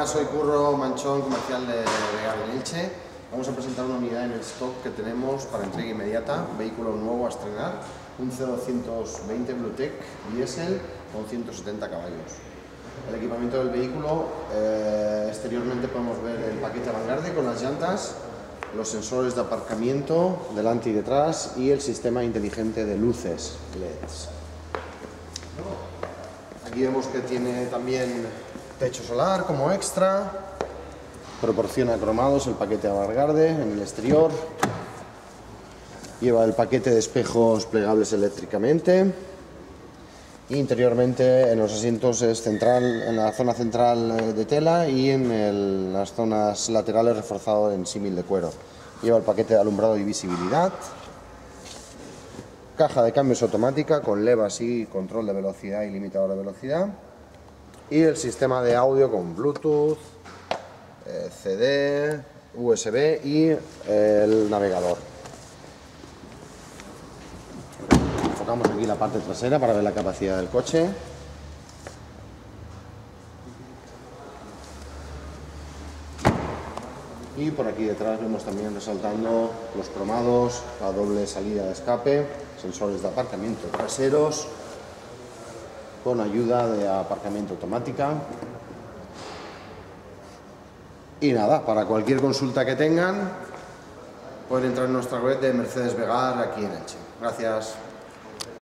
buenas, soy Curro Manchón, comercial de en Elche. Vamos a presentar una unidad en el stock que tenemos para entrega inmediata, vehículo nuevo a estrenar, un C220 Bluetech diésel con 170 caballos. El equipamiento del vehículo, eh, exteriormente podemos ver el paquete Vanguard con las llantas, los sensores de aparcamiento delante y detrás y el sistema inteligente de luces LEDs. Aquí vemos que tiene también techo solar como extra, proporciona cromados el paquete Avargarde en el exterior, lleva el paquete de espejos plegables eléctricamente, interiormente en los asientos es central, en la zona central eh, de tela y en las zonas laterales reforzado en símil de cuero. Lleva el paquete de alumbrado y visibilidad, caja de cambios automática con levas y control de velocidad y limitador de velocidad y el sistema de audio con Bluetooth, eh, CD, USB y el navegador. Enfocamos aquí la parte trasera para ver la capacidad del coche. Y por aquí detrás vemos también resaltando los cromados, la doble salida de escape, sensores de aparcamiento traseros, con ayuda de aparcamiento automática. Y nada, para cualquier consulta que tengan, pueden entrar en nuestra web de Mercedes Vegar aquí en Elche. Gracias.